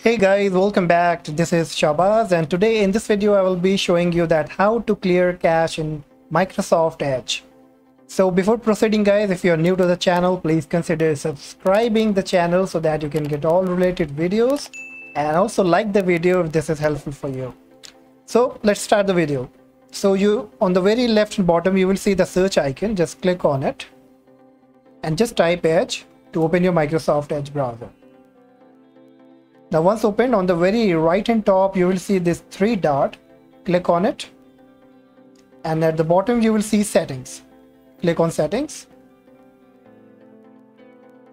Hey guys, welcome back. This is Shahbaz and today in this video I will be showing you that how to clear cache in Microsoft Edge. So before proceeding guys, if you're new to the channel, please consider subscribing the channel so that you can get all related videos and also like the video if this is helpful for you. So let's start the video. So you on the very left bottom you will see the search icon. Just click on it and just type Edge to open your Microsoft Edge browser. Now once opened on the very right hand top you will see this three dot. Click on it. And at the bottom you will see settings. Click on settings.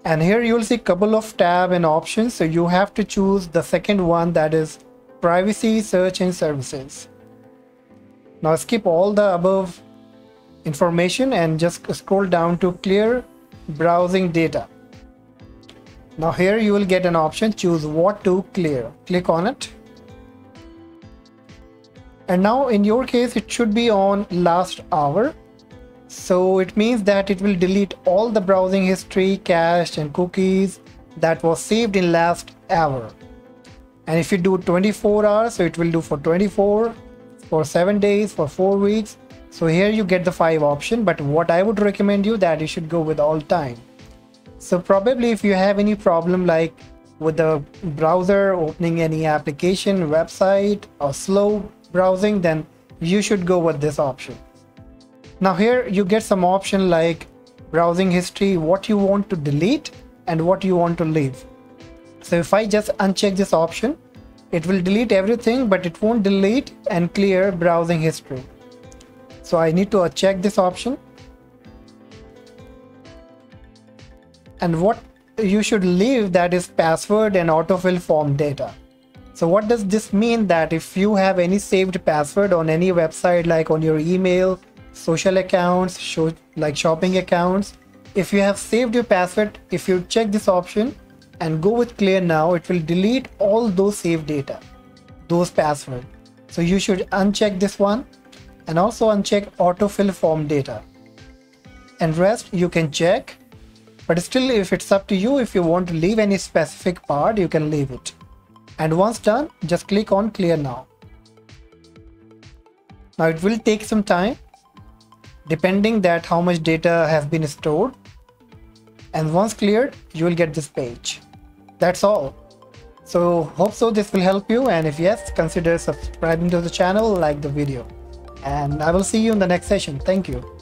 And here you will see a couple of tab and options. So you have to choose the second one that is privacy search and services. Now skip all the above information and just scroll down to clear browsing data now here you will get an option. Choose what to clear. Click on it. And now in your case it should be on last hour. So it means that it will delete all the browsing history cache and cookies that was saved in last hour. And if you do 24 hours so it will do for 24 for 7 days for 4 weeks. So here you get the 5 option. But what I would recommend you that you should go with all time so probably if you have any problem like with the browser opening any application website or slow browsing then you should go with this option. Now here you get some option like browsing history what you want to delete and what you want to leave. So if I just uncheck this option it will delete everything but it won't delete and clear browsing history. So I need to check this option and what you should leave that is password and autofill form data. So what does this mean that if you have any saved password on any website like on your email social accounts show like shopping accounts if you have saved your password if you check this option and go with clear now it will delete all those saved data those password so you should uncheck this one and also uncheck autofill form data. And rest you can check but still if it's up to you if you want to leave any specific part you can leave it. And once done just click on clear now. Now it will take some time depending that how much data has been stored. And once cleared you will get this page. That's all. So hope so this will help you. And if yes consider subscribing to the channel like the video. And i will see you in the next session. Thank you